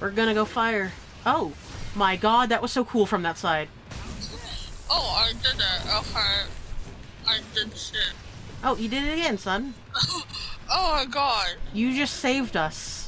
We're gonna go fire. Oh, my god, that was so cool from that side. Oh, I did it. Oh, okay. I did shit. Oh, you did it again, son. Oh my god. You just saved us.